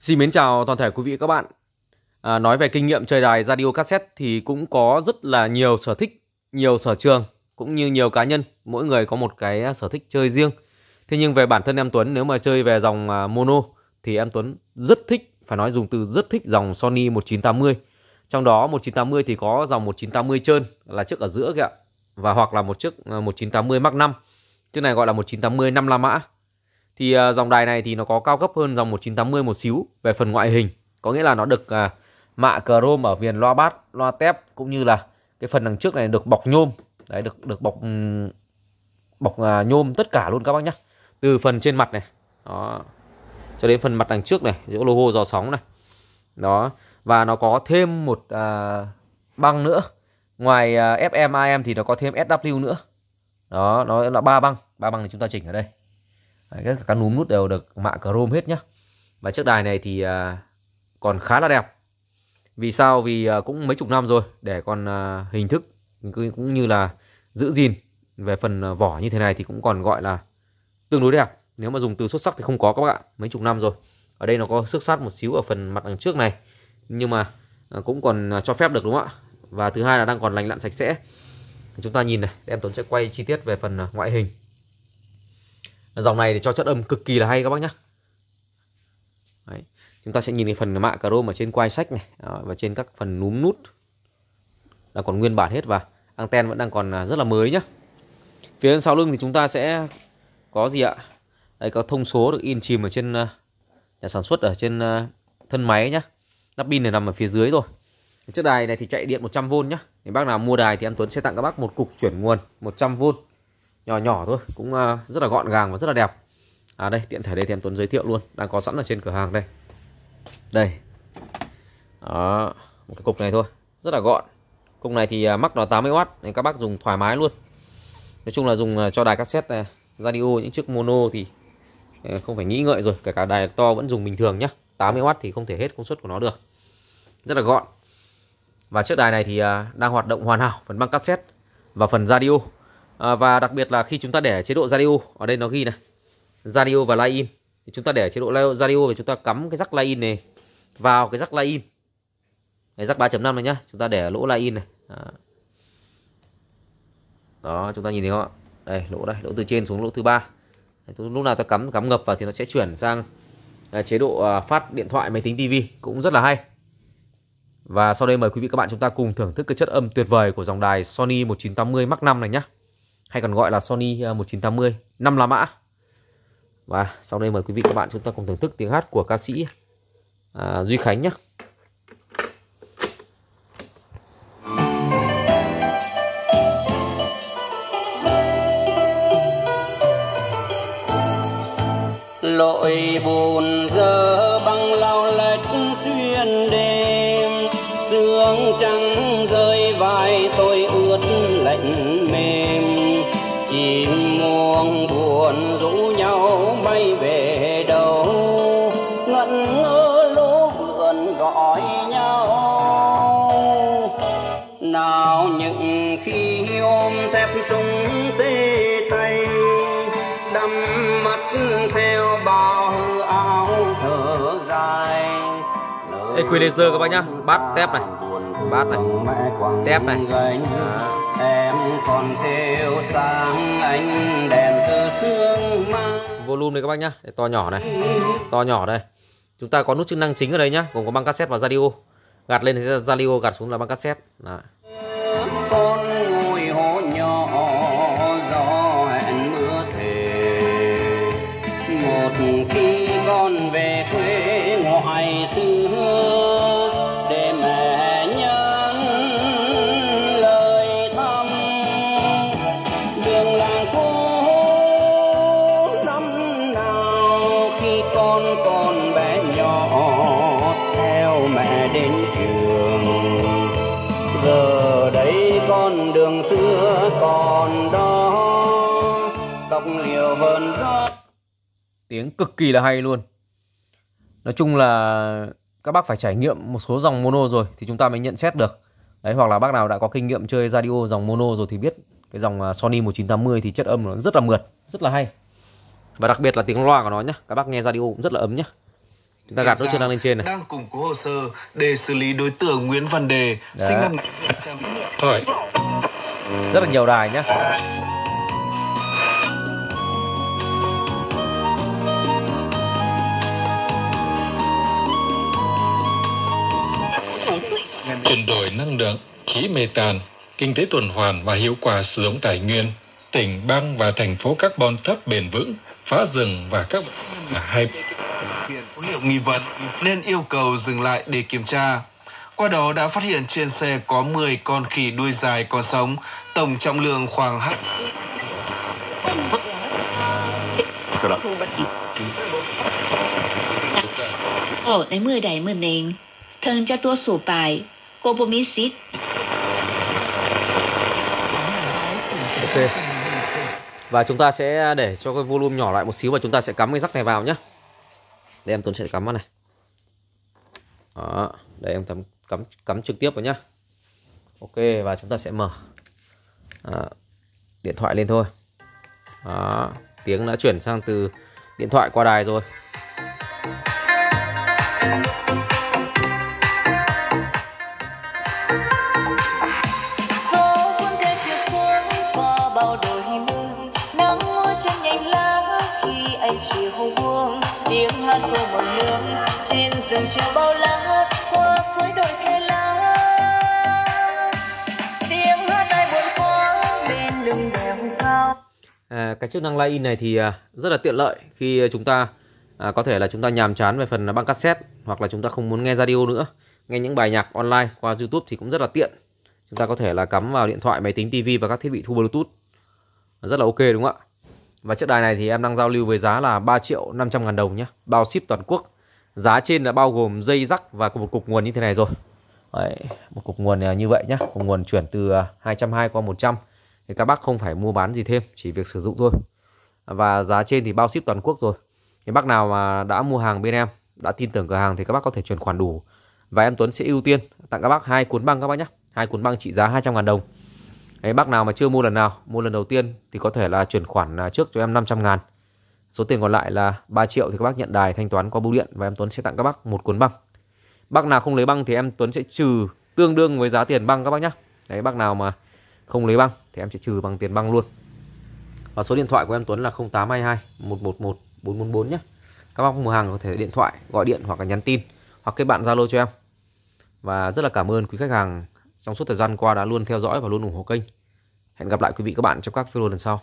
Xin mến chào toàn thể quý vị và các bạn. À, nói về kinh nghiệm chơi đài radio cassette thì cũng có rất là nhiều sở thích, nhiều sở trường cũng như nhiều cá nhân, mỗi người có một cái sở thích chơi riêng. Thế nhưng về bản thân em Tuấn nếu mà chơi về dòng à, mono thì em Tuấn rất thích, phải nói dùng từ rất thích dòng Sony 1980. Trong đó 1980 thì có dòng 1980 trơn là chiếc ở giữa kìa và hoặc là một chiếc 1980 Mark 5. Chiếc này gọi là 1980 5 la mã thì uh, dòng đài này thì nó có cao cấp hơn dòng 1980 một xíu về phần ngoại hình. Có nghĩa là nó được uh, mạ chrome ở viền loa bát loa tép cũng như là cái phần đằng trước này được bọc nhôm. Đấy được được bọc bọc uh, nhôm tất cả luôn các bác nhé từ phần trên mặt này đó cho đến phần mặt đằng trước này giữa logo dò sóng này. Đó và nó có thêm một uh, băng nữa. Ngoài uh, FM AM thì nó có thêm SW nữa. Đó nó là ba băng. Ba băng thì chúng ta chỉnh ở đây. Đấy, các, núm nút đều được mạ chrome hết nhá. Và chiếc đài này thì à, còn khá là đẹp. Vì sao? Vì à, cũng mấy chục năm rồi để còn à, hình thức cũng như là giữ gìn về phần à, vỏ như thế này thì cũng còn gọi là tương đối đẹp. Nếu mà dùng từ xuất sắc thì không có các bạn mấy chục năm rồi. Ở đây nó có sức sát một xíu ở phần mặt đằng trước này. Nhưng mà à, cũng còn à, cho phép được đúng không ạ? Và thứ hai là đang còn lành lặn sạch sẽ. Chúng ta nhìn này em Tuấn sẽ quay chi tiết về phần ngoại hình dòng này thì cho chất âm cực kỳ là hay các bác nhé Đấy. chúng ta sẽ nhìn cái phần mạ chrome ở trên quai sách này Đó, và trên các phần núm nút là còn nguyên bản hết và anten vẫn đang còn à, rất là mới nhá. Phía sau lưng thì chúng ta sẽ có gì ạ? Đây có thông số được in chìm ở trên à, nhà sản xuất ở trên à, thân máy nhá. Nắp pin này nằm ở phía dưới rồi. Chiếc đài này thì chạy điện 100V nhá. Thì bác nào mua đài thì anh Tuấn sẽ tặng các bác một cục chuyển nguồn 100V nhỏ nhỏ thôi cũng uh, rất là gọn gàng và rất là đẹp. À đây tiện thể đây thì em Tuấn giới thiệu luôn đang có sẵn ở trên cửa hàng đây. Đây. Đó một cái cục này thôi rất là gọn. Cục này thì uh, mắc nó 80W nên các bác dùng thoải mái luôn. Nói chung là dùng uh, cho đài cassette này radio những chiếc mono thì không phải nghĩ ngợi rồi cả cả đài to vẫn dùng bình thường nhá. 80W thì không thể hết công suất của nó được. Rất là gọn. Và chiếc đài này thì đang hoạt động hoàn hảo phần băng cassette và phần radio à, và đặc biệt là khi chúng ta để chế độ radio ở đây nó ghi này. Radio và line in. Thì chúng ta để chế độ radio và chúng ta cắm cái rắc line in này vào cái rắc line in. Cái rắc 3.5 này nhá chúng ta để lỗ line in này. Đó. đó chúng ta nhìn thấy không ạ? Đây lỗ đây lỗ từ trên xuống lỗ thứ ba. Lúc nào ta cắm cắm ngập vào thì nó sẽ chuyển sang à, chế độ à, phát điện thoại máy tính tivi cũng rất là hay. Và sau đây mời quý vị các bạn chúng ta cùng thưởng thức cái chất âm tuyệt vời của dòng đài Sony 1980 Mark 5 này nhé hay còn gọi là Sony 1980 5 lá mã. Và sau đây mời quý vị các bạn chúng ta cùng thưởng thức tiếng hát của ca sĩ à, Duy Khánh nhé. lội buồn giờ băng lao lách xuyên đêm khi ôm thép súng tê tay đắm mắt theo bao áo thở dài. Equalizer các bác nhá. Bát tép này. bát này. tép này. em còn theo sáng ánh đèn từ sương volume này các bác nhá. Để to nhỏ này. To nhỏ đây. Chúng ta có nút chức năng chính ở đây nhá. Gồm có băng cassette và radio. Gạt lên thì radio gạt xuống là băng cassette. Đấy con ngồi hồ nhỏ gió hẹn mưa thề. Một khi con về quê ngoại xưa tiếng cực kỳ là hay luôn. Nói chung là các bác phải trải nghiệm một số dòng mono rồi thì chúng ta mới nhận xét được. Đấy hoặc là bác nào đã có kinh nghiệm chơi radio dòng mono rồi thì biết cái dòng à, Sony 1980 thì chất âm nó rất là mượt rất là hay. Và đặc biệt là tiếng loa của nó nhá các bác nghe radio cũng rất là ấm nhá. Chúng ta gạt nút chức năng lên trên này. đang củng cố hồ sơ để xử lý đối tượng Nguyễn Văn Đề Đấy. sinh năm Hỏi rất là nhiều đài nhá chuyển đổi năng lượng, khí mê tan, kinh tế tuần hoàn và hiệu quả sử dụng tài nguyên, tỉnh, bang và thành phố carbon thấp bền vững, phá rừng và các hai có hiệu nghi vấn nên yêu cầu dừng lại để kiểm tra. Qua đó đã phát hiện trên xe có 10 con khỉ đuôi dài còn sống, tổng trọng lượng khoảng h... Ở đấy mười đấy mười nén thân cho tua sủ bài, Cobomisit. Ok. Và chúng ta sẽ để cho cái volume nhỏ lại một xíu và chúng ta sẽ cắm cái rắc này vào nhé. Đây em Tuấn sẽ cắm vào này. Đó, đây em cắm cắm cắm trực tiếp vào nhá. Ok và chúng ta sẽ mở à, điện thoại lên thôi. Đó, tiếng đã chuyển sang từ điện thoại qua đài rồi. Chiều buông tiếng hát cô một nước trên rừng chiều bao lá qua suối đồi khe lá. Tiếng hát ai buồn quá bên lưng đèo cao. À, cái chức năng line in này thì à, rất là tiện lợi khi à, chúng ta à, có thể là chúng ta nhàm chán về phần băng cassette hoặc là chúng ta không muốn nghe radio nữa. Nghe những bài nhạc online qua YouTube thì cũng rất là tiện. Chúng ta có thể là cắm vào điện thoại máy tính TV và các thiết bị thu Bluetooth. Rất là ok đúng không ạ? Và chiếc đài này thì em đang giao lưu với giá là 3 triệu 500 ngàn đồng nhé. Bao ship toàn quốc. Giá trên là bao gồm dây rắc và một cục nguồn như thế này rồi. Đấy, một cục nguồn à, như vậy nhé cục nguồn chuyển từ à, 220 qua 100 thì các bác không phải mua bán gì thêm chỉ việc sử dụng thôi. Và giá trên thì bao ship toàn quốc rồi. Thì bác nào mà đã mua hàng bên em đã tin tưởng cửa hàng thì các bác có thể chuyển khoản đủ. Và em Tuấn sẽ ưu tiên tặng các bác hai cuốn băng các bác nhé hai cuốn băng trị giá 200 ngàn đồng. Đấy, bác nào mà chưa mua lần nào mua lần đầu tiên thì có thể là chuyển khoản à, trước cho em 500 ngàn. Số tiền còn lại là 3 triệu thì các bác nhận đài thanh toán qua bưu điện và em Tuấn sẽ tặng các bác một cuốn băng. Bác nào không lấy băng thì em Tuấn sẽ trừ tương đương với giá tiền băng các bác nhé đấy bác nào mà không lấy băng thì em sẽ trừ bằng tiền băng luôn. Và số điện thoại của em Tuấn là 0822 111 444 nhé các bác mua hàng có thể điện thoại gọi điện hoặc là nhắn tin hoặc kết bạn Zalo cho em. Và rất là cảm ơn quý khách hàng trong suốt thời gian qua đã luôn theo dõi và luôn ủng hộ kênh. Hẹn gặp lại quý vị các bạn trong các video lần sau.